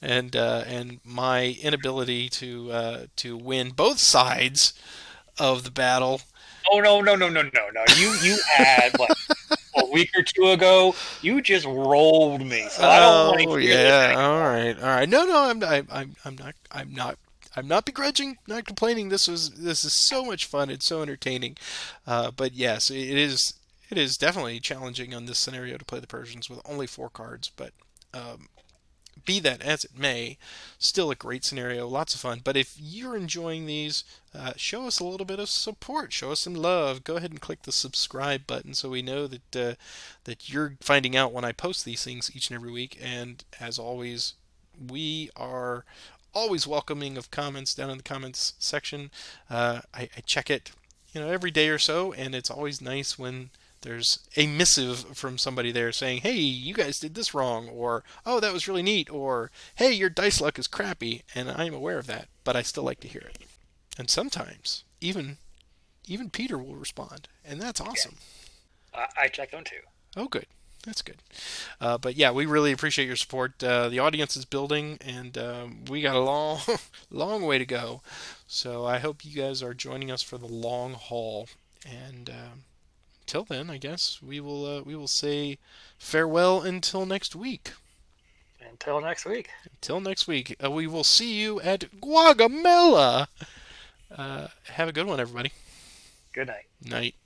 and uh, and my inability to uh, to win both sides of the battle
Oh no no no no no no! You you had what a week or two ago. You just rolled me. So I don't
oh yeah, all right, all right. No no, I'm I'm I'm, I'm not I'm not I'm not begrudging, not complaining. This was this is so much fun. It's so entertaining. Uh, but yes, it is it is definitely challenging on this scenario to play the Persians with only four cards. But um, be that as it may, still a great scenario, lots of fun. But if you're enjoying these, uh, show us a little bit of support, show us some love. Go ahead and click the subscribe button so we know that uh, that you're finding out when I post these things each and every week. And as always, we are always welcoming of comments down in the comments section. Uh, I, I check it, you know, every day or so, and it's always nice when there's a missive from somebody there saying, "Hey, you guys did this wrong," or "Oh, that was really neat," or "Hey, your dice luck is crappy," and I'm aware of that, but I still like to hear it. And sometimes even even Peter will respond, and that's awesome.
Yeah. I check them too.
Oh, good. That's good. Uh, but yeah, we really appreciate your support. Uh, the audience is building, and um, we got a long, [LAUGHS] long way to go. So I hope you guys are joining us for the long haul. And um, until then, I guess we will uh, we will say farewell until next week.
Until next week.
Until next week, uh, we will see you at Gaugamela. Uh, have a good one, everybody.
Good night.
Night.